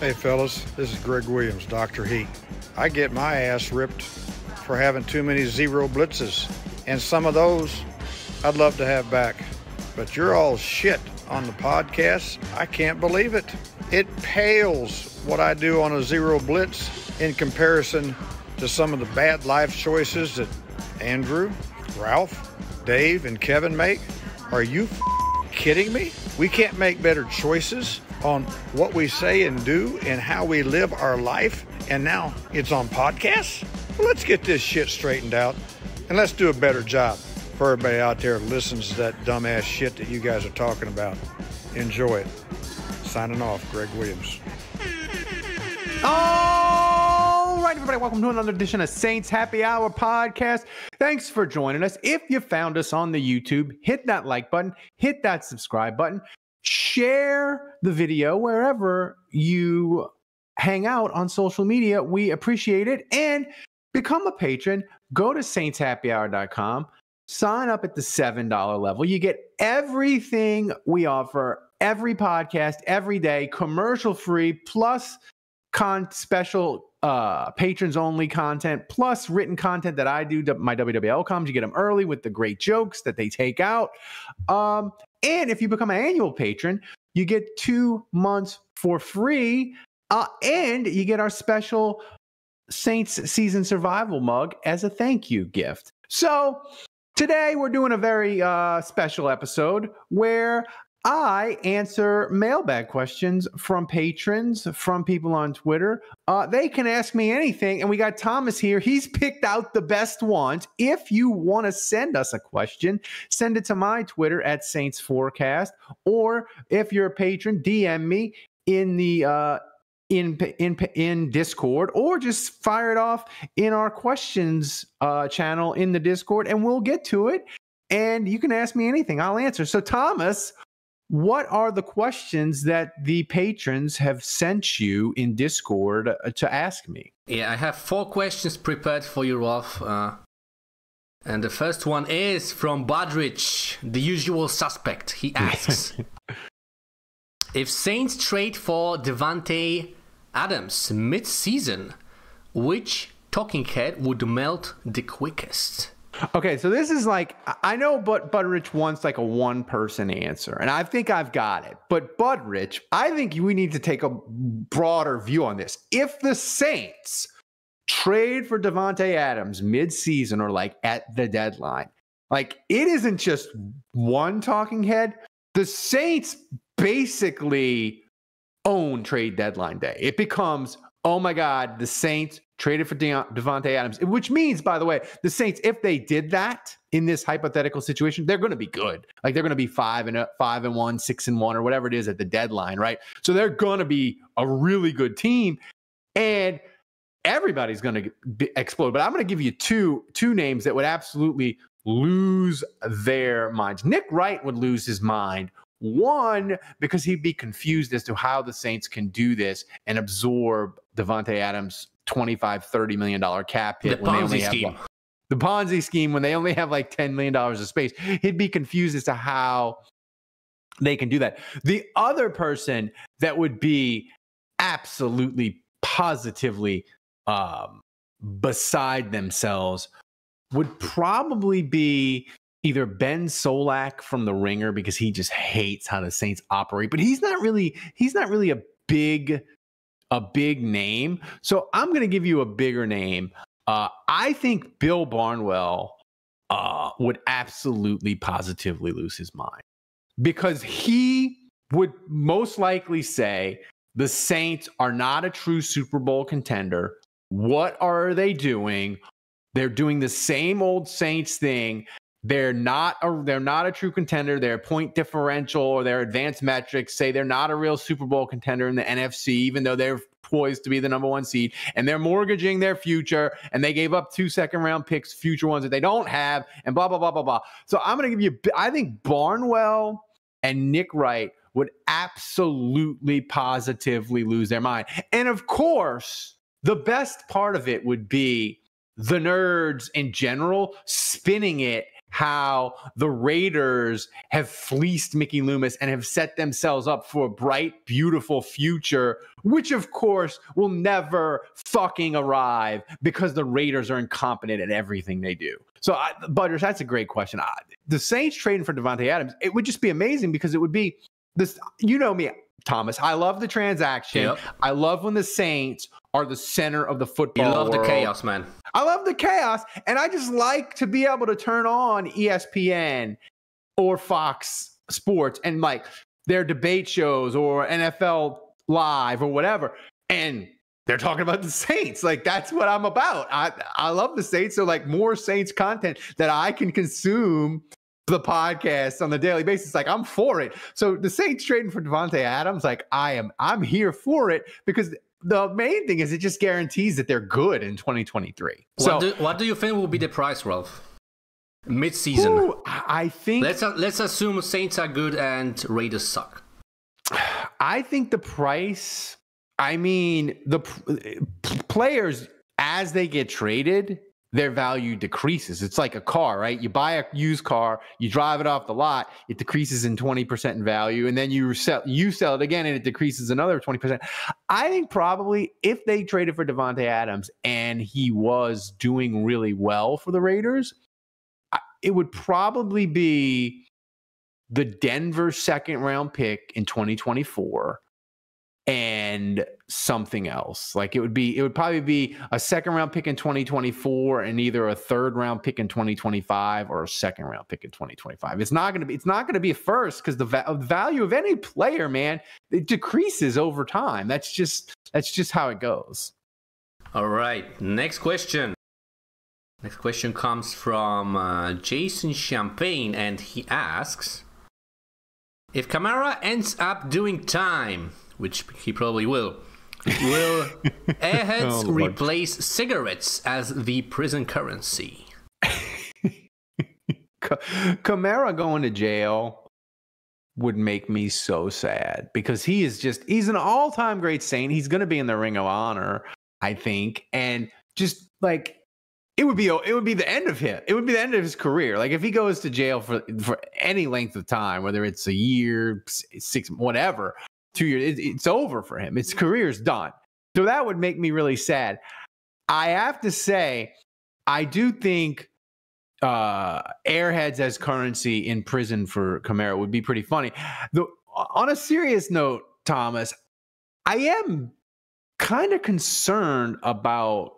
Hey, fellas, this is Gregg Williams, Dr. Heat. I get my ass ripped for having too many zero blitzes, and some of those I'd love to have back. But you're all shit on the podcast. I can't believe it. It pales what I do on a zero blitz in comparison to some of the bad life choices that Andrew, Ralph, Dave, and Kevin make. Are you kidding me? We can't make better choices on what we say and do and how we live our life, and now it's on podcasts? Well, let's get this shit straightened out and let's do a better job for everybody out there who listens to that dumbass shit that you guys are talking about. Enjoy it. Signing off, Gregg Williams. All right, everybody, welcome to another edition of Saints Happy Hour podcast. Thanks for joining us. If you found us on the YouTube, hit that like button, hit that subscribe button, share the video wherever you hang out on social media. We appreciate it. And become a patron. Go to saintshappyhour.com, sign up at the $7 level. You get everything we offer every podcast, every day, commercial free, plus con special uh patrons only content plus written content that I do my WWL comes you get them early with the great jokes that they take out um and if you become an annual patron you get 2 months for free uh and you get our special Saints season survival mug as a thank you gift. So Today, we're doing a very uh, special episode where I answer mailbag questions from patrons, from people on Twitter. Uh, they can ask me anything. And we got Thomas here. He's picked out the best ones. If you want to send us a question, send it to my Twitter at Saints Forecast. Or if you're a patron, DM me in the uh, in in in Discord or just fire it off in our questions uh, channel in the Discord, and we'll get to it. And you can ask me anything; I'll answer. So, Thomas, what are the questions that the patrons have sent you in Discord uh, to ask me? Yeah, I have four questions prepared for you, Rolf. Uh, and the first one is from Budrich, the usual suspect. He asks. If Saints trade for Davante Adams mid-season, which talking head would melt the quickest? Okay, so this is like I know, but Budrich wants like a one-person answer, and I think I've got it. But Budrich, I think we need to take a broader view on this. If the Saints trade for Davante Adams mid-season or like at the deadline, like it isn't just one talking head. The Saints basically own trade deadline day. It becomes, oh my God, the Saints traded for De- Davante Adams, which means, by the way, the Saints, if they did that in this hypothetical situation, they're going to be good. Like they're going to be five and a, five and one, six and one, or whatever it is at the deadline, right? So they're going to be a really good team, and everybody's going to explode. But I'm going to give you two two names that would absolutely lose their minds. Nick Wright would lose his mind one, because he'd be confused as to how the Saints can do this and absorb Davante Adams' 25, 30 million dollar cap hit the when Ponzi they only scheme. have the Ponzi scheme when they only have like 10 million dollars of space. He'd be confused as to how they can do that. The other person that would be absolutely positively um, beside themselves would probably be either Ben Solak from The Ringer because he just hates how the Saints operate, but he's not really he's not really a big a big name. So I'm going to give you a bigger name. Uh, I think Bill Barnwell uh, would absolutely positively lose his mind because he would most likely say the Saints are not a true Super Bowl contender. What are they doing? They're doing the same old Saints thing they're not a they're not a true contender. Their point differential or their advanced metrics say they're not a real Super Bowl contender in the NFC, even though they're poised to be the number one seed. And they're mortgaging their future, and they gave up two second round picks, future ones that they don't have, and blah blah blah blah blah. So I'm gonna give you. I think Barnwell and Nick Wright would absolutely positively lose their mind. And of course, the best part of it would be the nerds in general spinning it how the Raiders have fleeced Mickey Loomis and have set themselves up for a bright, beautiful future, which of course will never fucking arrive because the Raiders are incompetent at everything they do. So, I, Butters, that's a great question. I, the Saints trading for Davante Adams, it would just be amazing because it would be this. You know me, Thomas. I love the transaction. Yep. I love when the Saints are the center of the football. You love world. the chaos, man. I love the chaos, and I just like to be able to turn on ESPN or Fox Sports and like their debate shows or NFL Live or whatever, and they're talking about the Saints. Like that's what I'm about. I I love the Saints. So like more Saints content that I can consume the podcast on the daily basis. Like I'm for it. So the Saints trading for Davante Adams, like I am, I'm here for it because the main thing is it just guarantees that they're good in 2023. What so do, what do you think will be the price, Ralph? Mid-season. Ooh, I think. Let's uh, let's assume Saints are good and Raiders suck. I think the price. I mean, the uh, players as they get traded, their value decreases. It's like a car, right? You buy a used car, you drive it off the lot, it decreases in 20% in value, and then you sell you sell it again and it decreases another 20%. I think probably if they traded for Davante Adams and he was doing really well for the Raiders, it would probably be the Denver second round pick in 2024 and something else. Like it would be, it would probably be a second round pick in 2024 and either a third round pick in 2025 or a second round pick in 2025. It's not going to be, it's not going to be a first because the va- value of any player, man, it decreases over time. That's just, that's just how it goes. All right. Next question. Next question comes from uh, Jason Champagne and he asks If Kamara ends up doing time, which he probably will. Will airheads oh, replace cigarettes as the prison currency? Kamara going to jail would make me so sad because he is just he's an all-time great saint. He's going to be in the Ring of Honor, I think, and just like it would be it would be the end of him. It would be the end of his career. Like if he goes to jail for for any length of time, whether it's a year, six, whatever, two years, it, it's over for him. His career's done. So that would make me really sad. I have to say, I do think uh, airheads as currency in prison for Kamara would be pretty funny. The, on a serious note, Thomas, I am kind of concerned about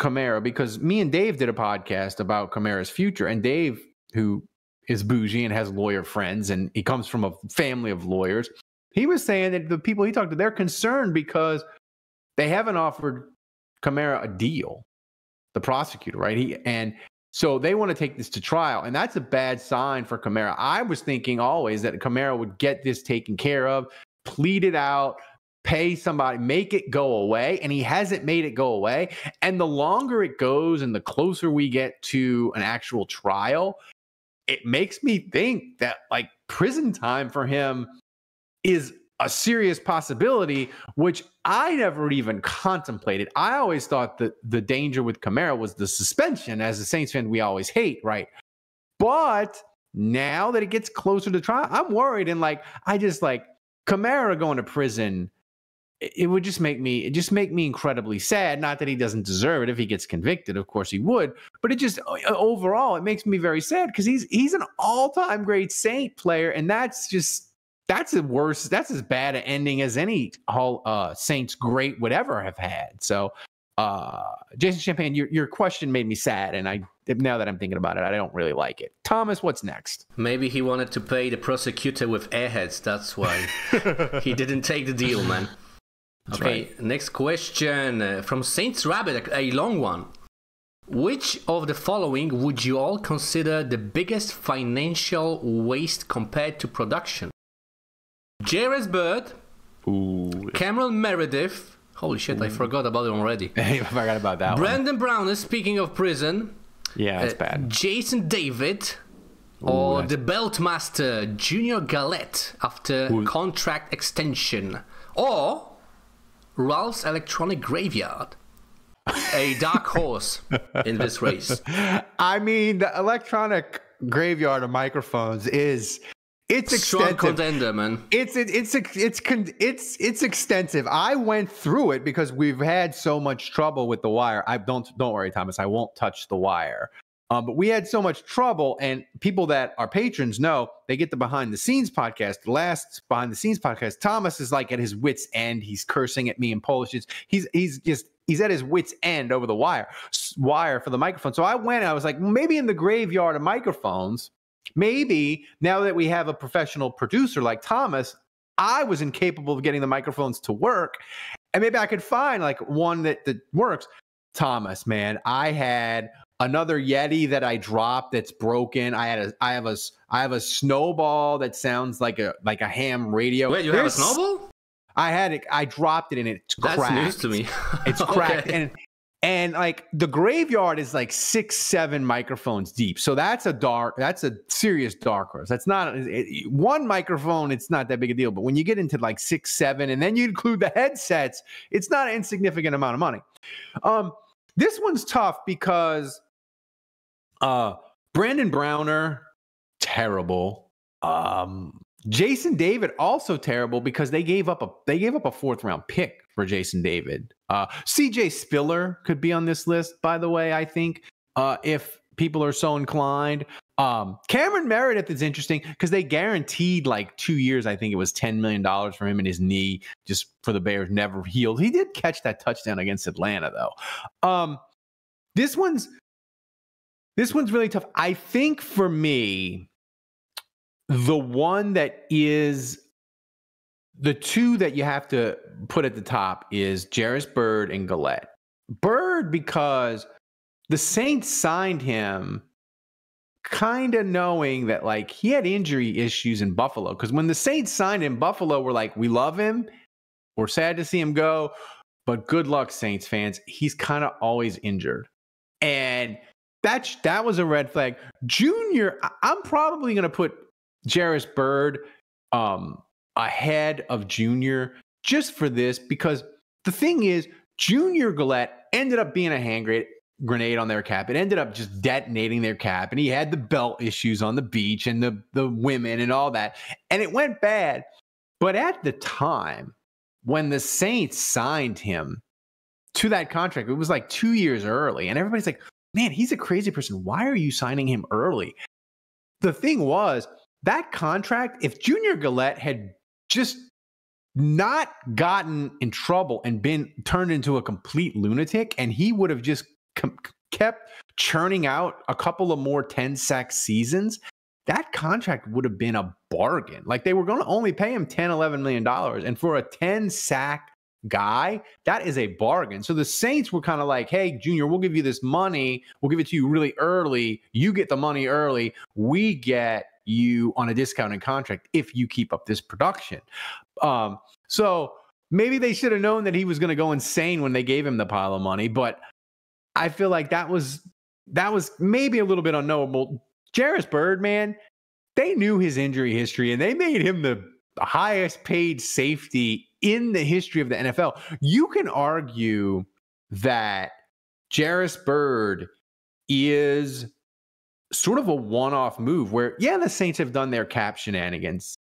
Kamara because me and Dave did a podcast about Kamara's future, and Dave, who is bougie and has lawyer friends, and he comes from a family of lawyers, he was saying that the people he talked to, they're concerned because they haven't offered Kamara a deal, the prosecutor, right? He and so they want to take this to trial, and that's a bad sign for Kamara. I was thinking always that Kamara would get this taken care of, plead it out, pay somebody, make it go away, and he hasn't made it go away. And the longer it goes, and the closer we get to an actual trial, it makes me think that like prison time for him is a serious possibility, which I never even contemplated. I always thought that the danger with Kamara was the suspension. As a Saints fan, we always hate, right? But now that it gets closer to trial, I'm worried. And like, I just like Kamara going to prison. It would just make me, it just make me incredibly sad. Not that he doesn't deserve it. If he gets convicted, of course he would. But it just overall, it makes me very sad because he's he's an all time great Saint player, and that's just that's the worst. that's as bad an ending as any Hall uh, Saints great would ever have had. So uh, Jason Champagne, your your question made me sad, and I now that I'm thinking about it, I don't really like it. Thomas, what's next? Maybe he wanted to pay the prosecutor with airheads. That's why he didn't take the deal, man. That's okay, right. next question uh, from Saints Rabbit, a, a long one. Which of the following would you all consider the biggest financial waste compared to production? Jairus Byrd, Ooh. Cameron Meredith. Holy shit, Ooh. I forgot about it already. I forgot about that Brandon one. Brown is speaking of prison. Yeah, that's uh, bad. Jason David. Ooh, or the Beltmaster Junior Galette after Ooh. contract extension. Or Ralph's Electronic Graveyard. a dark horse in this race. I mean, the electronic graveyard of microphones is it's Strong extensive. contender, man. It's it, it's it's it's it's it's extensive. I went through it because we've had so much trouble with the wire. I don't don't worry, Thomas. I won't touch the wire. Um, but we had so much trouble, and people that are patrons know they get the behind the scenes podcast. The last behind the scenes podcast, Thomas is like at his wits end. He's cursing at me in Polish. He's he's just he's at his wits end over the wire wire for the microphone. So I went. I was like, maybe in the graveyard of microphones maybe now that we have a professional producer like Thomas, I was incapable of getting the microphones to work. And maybe I could find like one that, that works. Thomas, man, I had another Yeti that I dropped that's broken. I had a I have a I have a snowball that sounds like a like a ham radio. Wait, you There's, have a snowball? I had it. I dropped it and it's cracked. That's news to me. it's cracked okay. and and like the graveyard is like six seven microphones deep. So that's a dark that's a serious dark horse. That's not it, one microphone it's not that big a deal. But when you get into like six seven and then you include the headsets it's not an insignificant amount of money. Um this one's tough because uh brandon browner terrible. Um jason david also terrible because they gave up a they gave up a fourth round pick for Jason David. Uh, CJ Spiller could be on this list, by the way, I think, uh, if people are so inclined. Um, Cameron Meredith is interesting because they guaranteed like two years. I think it was $10 million for him and his knee just for the Bears never healed. He did catch that touchdown against Atlanta, though. Um, this one's this one's really tough. I think for me, the one that is the two that you have to put at the top is Jairus Byrd and Galette. Byrd because the Saints signed him kind of knowing that like he had injury issues in Buffalo because when the Saints signed him, Buffalo were like, "We love him, we're sad to see him go, but good luck, Saints fans. He's kind of always injured," and that that was a red flag. Junior, I'm probably going to put Jairus Byrd um, ahead of Junior just for this because the thing is, Junior Galette ended up being a hand grenade, grenade on their cap. It ended up just detonating their cap, and he had the belt issues on the beach and the the women and all that, and it went bad. But at the time when the Saints signed him to that contract, it was like two years early, and everybody's like, "Man, he's a crazy person. Why are you signing him early?" The thing was that contract. If Junior Galette had just not gotten in trouble and been turned into a complete lunatic, and he would have just com- kept churning out a couple of more 10 sack seasons, that contract would have been a bargain. Like they were going to only pay him 10, 11 million dollars. And for a 10 sack guy, that is a bargain. So the Saints were kind of like, hey, Junior, we'll give you this money. We'll give it to you really early. You get the money early. We get you on a discounted contract if you keep up this production. Um, so maybe they should have known that he was going to go insane when they gave him the pile of money, but I feel like that was that was maybe a little bit unknowable. Jairus Byrd, man, they knew his injury history and they made him the highest paid safety in the history of the NFL. You can argue that Jairus Byrd is sort of a one-off move where, yeah, the Saints have done their cap shenanigans,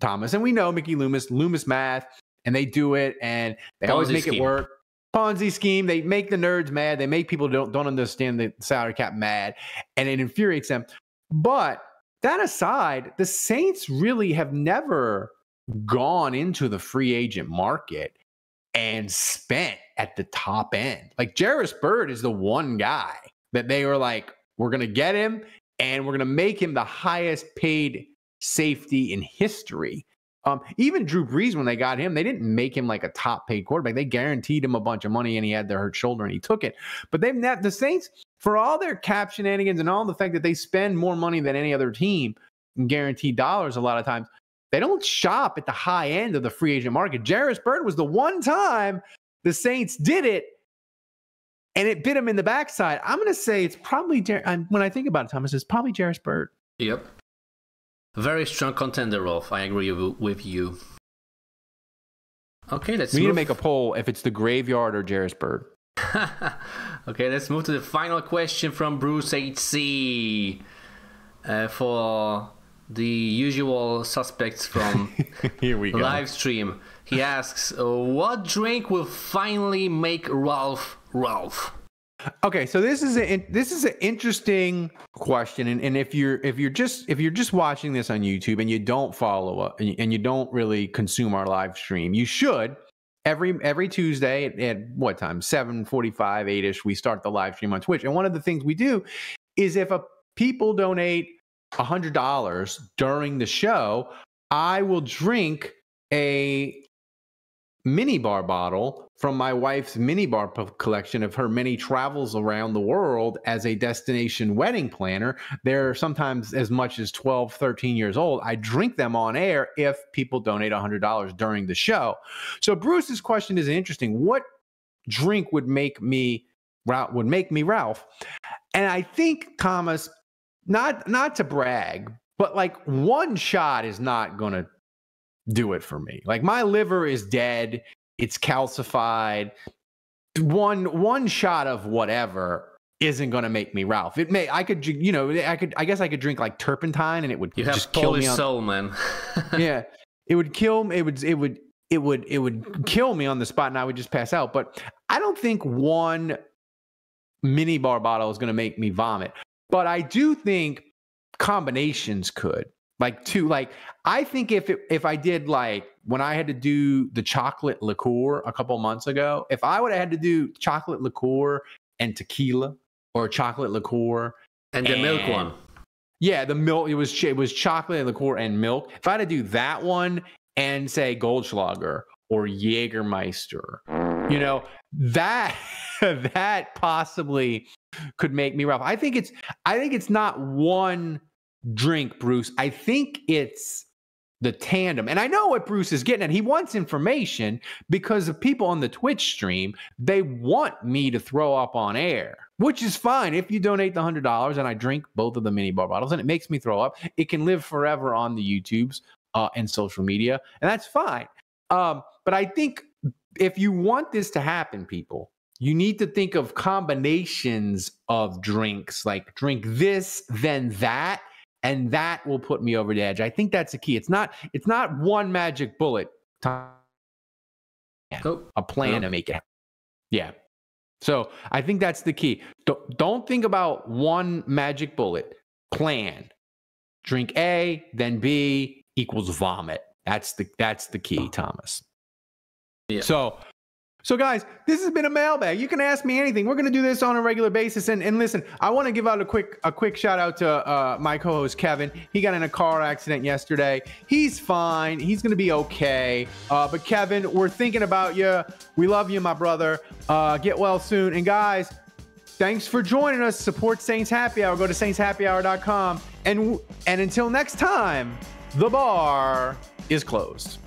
Thomas, and we know Mickey Loomis, Loomis math, and they do it, and they Ponzi always make scheme. it work. Ponzi scheme. They make the nerds mad. They make people don't don't understand the salary cap mad, and it infuriates them. But that aside, the Saints really have never gone into the free agent market and spent at the top end. Like Jairus Byrd is the one guy that they were like, we're going to get him and we're going to make him the highest paid safety in history. Um, even Drew Brees, when they got him, they didn't make him like a top paid quarterback. They guaranteed him a bunch of money and he had the hurt shoulder and he took it. But they've not, the Saints, for all their cap shenanigans and all the fact that they spend more money than any other team guaranteed dollars a lot of times, they don't shop at the high end of the free agent market. Jairus Byrd was the one time the Saints did it and it bit him in the backside. I'm going to say it's probably when I think about it, Thomas, it's probably Jairus Byrd. Yep, very strong contender, Rolf. I agree with you. Okay, let's. We need to make a poll if it's the graveyard or Jairus Byrd. okay, let's move to the final question from Bruce HC. uh, for the usual suspects from Here we go. live stream. He asks, uh, "What drink will finally make Ralph Ralph?" Okay, so this is a this is an interesting question, and, and if you're if you're just if you're just watching this on YouTube and you don't follow up and you, and you don't really consume our live stream, you should every every Tuesday at, at what time seven forty five eight ish we start the live stream on Twitch, and one of the things we do is if a people donate a hundred dollars during the show, I will drink a mini bar bottle from my wife's mini bar collection of her many travels around the world as a destination wedding planner. They're sometimes as much as 12, 13 years old. I drink them on air if people donate $100 during the show. So Bruce's question is interesting. What drink would make me would make me Ralph? And I think Thomas not not to brag, but like one shot is not going to do it for me. Like my liver is dead, it's calcified. One one shot of whatever isn't going to make me Ralph. It may I could you know I could I guess I could drink like turpentine and it would You have just kill me on, soul, man. yeah, it would kill me. It would it would it would it would kill me on the spot and I would just pass out. But I don't think one mini bar bottle is going to make me vomit. But I do think combinations could. Like two, like I think if it, if I did like when I had to do the chocolate liqueur a couple months ago, if I would have had to do chocolate liqueur and tequila or chocolate liqueur and the milk one. yeah, the milk. It was it was chocolate and liqueur and milk. If I had to do that one and say Goldschlager or Jägermeister, you know that that possibly could make me rough. I think it's I think it's not one drink, Bruce. I think it's the tandem. And I know what Bruce is getting at. He wants information because of people on the Twitch stream, they want me to throw up on air, which is fine. If you donate the $100 and I drink both of the mini bar bottles and it makes me throw up, it can live forever on the YouTubes uh, and social media, and that's fine. Um, but I think if you want this to happen, people, you need to think of combinations of drinks, like drink this, then that, and that will put me over the edge. I think that's the key. It's not it's not one magic bullet. Tom, Oh, a plan Yeah. to make it. happen. Yeah. So I think that's the key. Don't, don't think about one magic bullet. Plan. Drink A, then B equals vomit. That's the that's the key, Thomas. Yeah. So so guys, this has been a mailbag. You can ask me anything. We're gonna do this on a regular basis. And and listen, I want to give out a quick a quick shout out to uh, my co-host Kevin. He got in a car accident yesterday. He's fine. He's gonna be okay. Uh, but Kevin, we're thinking about you. We love you, my brother. Uh, get well soon. And guys, thanks for joining us. Support Saints Happy Hour. Go to saintshappyhour.com. And and until next time, the bar is closed.